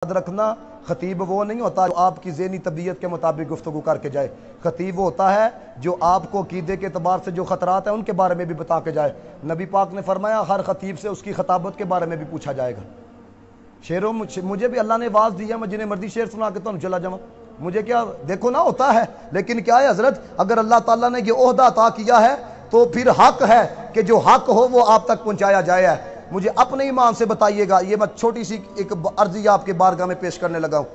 याद रखना, खतीब वो नहीं होता जो आपकी जहनी तबीयत के मुताबिक गुफ्तु करके जाए। खतीब वो होता है जो आपको कीदे के अतबार से जो ख़तरात हैं उनके बारे में भी बता के जाए। नबी पाक ने फरमाया, हर खतीब से उसकी खताबत के बारे में भी पूछा जाएगा। शेरों, मुझे भी अल्लाह ने आवाज़ दी है, मैं जिन्हें मर्ज़ी शेर सुना के तो चला जाऊँ। मुझे क्या, देखो ना होता है, लेकिन क्या है हज़रत, अगर अल्लाह ताला ने ये ओहदा अता किया है तो फिर हक है कि जो हक हो वो आप तक पहुँचाया जाए। मुझे अपने ईमान से बताइएगा ये मैं छोटी सी एक अर्जी आपके बारगाह में पेश करने लगा हूं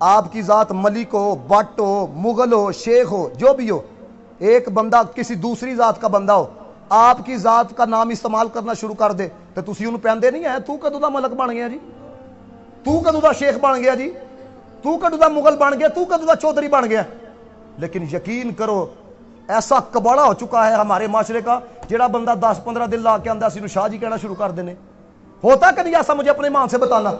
आपकी ज़ात मलिक हो बट हो मुगल हो शेख हो जो भी हो एक बंदा किसी दूसरी ज़ात का बंदा हो आपकी ज़ात का नाम इस्तेमाल करना शुरू कर दे तो तुम ਉਹਨੂੰ ਪੈਂਦੇ नहीं है तू कदों का मलक बन गया जी तू कदों का शेख बन गया जी तू कदों का मुगल बन गया तू कदों का चौधरी बन गया लेकिन यकीन करो ऐसा कबाड़ा हो चुका है हमारे माशरे का ਜਿਹੜਾ ਬੰਦਾ 10 15 ਦਿਨ ਲਾ ਕੇ ਆਂਦਾ ਸੀ ਨੂੰ ਸ਼ਾਹ ਜੀ ਕਹਿਣਾ ਸ਼ੁਰੂ ਕਰ ਦੇਨੇ ਹੋਤਾ ਕਦੀ ऐसा मुझे अपने मान से बताना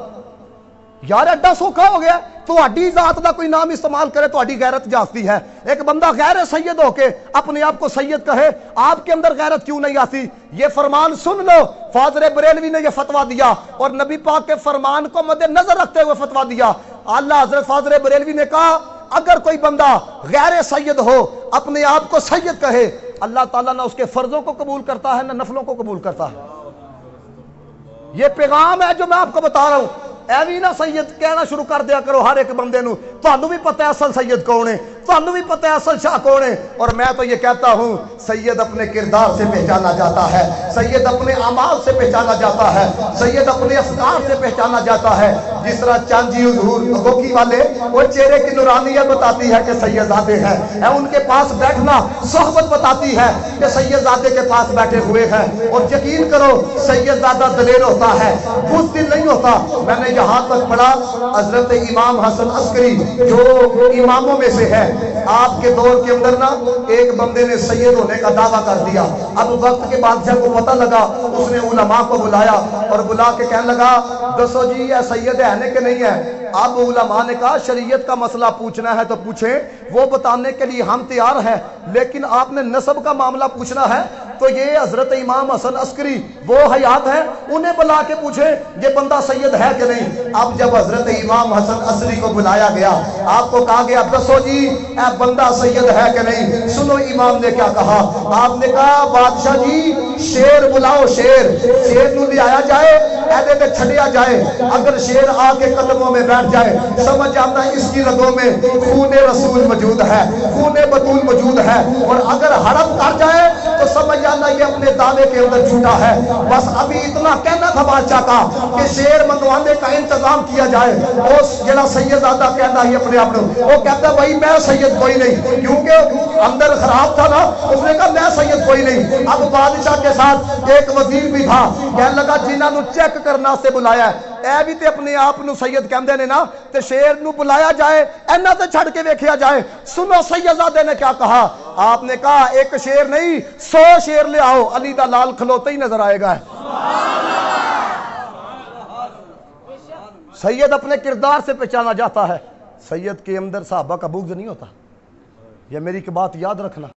यार एडा सौखा हो गया ਤੁਹਾਡੀ ਜ਼ਾਤ ਦਾ ਕੋਈ ਨਾਮ इस्तेमाल करे ਤੁਹਾਡੀ गैरत जाती है एक बंदा गैर सैयद होके अपने आप को सैयद कहे आपके अंदर गैरत क्यों नहीं आती ये फरमान सुन लो फाजर बरेलवी ने यह फतवा दिया और नबी पाक के फरमान को मद्देनजर रखते हुए फतवा दिया अल्लाह हजरत फाजर बरेलवी ने कहा अगर कोई बंदा गैर सैयद हो, अपने आप को सैयद कहे, अल्लाह ताला ना उसके फर्जों को कबूल करता है, ना नफलों को कबूल करता है। ये पैगाम है जो मैं आपको बता रहा हूँ। ऐवी ना सैयद कहना शुरू कर दिया करो हर एक बंदे ਨੂੰ भी पता है असल सैयद कौन है। थानू भी पता है असल शाह कौन है। और मैं तो ये कहता हूँ, सैयद अपने किरदार से पहचाना जाता है। सैयद अपने अमाल से पहचाना जाता है। सैयद अपने असकार से पहचाना जाता है। जिस तरह चांदी गोकी वाले, वो चेहरे की नुरानियत बताती है कि सैयदादे हैं। है उनके पास बैठना सोहबत बताती है कि सैयदादे के पास बैठे हुए हैं। और यकीन करो, सैयदादा दलेर होता है। कुछ दिन नहीं होता। मैंने यहाँ तक पढ़ा, हज़रत इमाम हसन अस्करी, जो इमामों में से है आपके दौर के अंदर ना, एक बंदे ने सैयद होने का दावा कर दिया। अब वक्त के बादशाह को पता लगा, उसने उलमा को बुलाया और बुला के कहने लगा, दसो जी, यह सैयद है कि नहीं है? अब उलमा ने कहा, शरीयत का मसला पूछना है तो पूछे। वो बताने के लिए हम तैयार हैं, लेकिन आपने नसब का मामला पूछना है तो ये हज़रत इमाम हसन अस्करी, वो हयात है, उन्हें बुला के पूछे, ये बंदा सैयद है कि नहीं? अब जब हज़रत इमाम हसन असरी को बुलाया गया, आपको कहा गया, दसो जी ए बंदा सैयद है कि नहीं? सुनो, इमाम ने क्या कहा? आपने कहा, बादशाह जी, शेर बुलाओ शेर। शेर नु आया जाए ऐसे में छड़िया जाए। अगर शेर आके कदमों में बैठ जाए, समझ आता है इसकी रगों में खून रसूल मौजूद है खून बतूल मौजूद है। और अगर हड़प कर जाए जाना ये अपने दावे के अंदर झूठा है। बस अभी इतना कहना था बादशाह का कि शेर मंगवाने का इंतज़ाम किया जाए। उस जरा सैयद आदा कहना ही अपने आप वो कहता भाई, मैं सैयद कोई नहीं, क्योंकि अंदर खराब था ना, उसने कहा, मैं सैयद कोई नहीं। अब बादशाह के साथ एक वज़ीर भी था। कह लगा जिन्होंने चेक करने बुलाया ਐ ਵੀ ਤੇ ਆਪਣੇ ਆਪ ਨੂੰ ਸੈਦ ਕਹਿੰਦੇ ਨੇ ਨਾ ਤੇ ਸ਼ੇਰ ਨੂੰ ਬੁਲਾਇਆ ਜਾਏ ਇਹਨਾਂ ਤੇ ਛੱਡ ਕੇ ਵੇਖਿਆ ਜਾਏ ਸੁਨੋ ਸੈਯਦਾਦੇ ਨੇ ਕੀ ਕਹਾ आपने कहा, एक शेर नहीं, सौ शेर ले आओ, अली का लाल खलोता ही नज़र आएगा। सैयद अपने किरदार से पहचाना जाता है। सैयद के अंदर साहबा का बुग्ज नहीं होता। यह मेरी एक बात याद रखना।